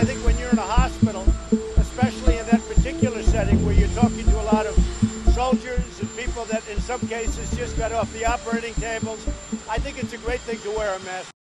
I think when you're in a hospital, especially in that particular setting where you're talking to a lot of soldiers and people that in some cases just got off the operating tables, I think it's a great thing to wear a mask.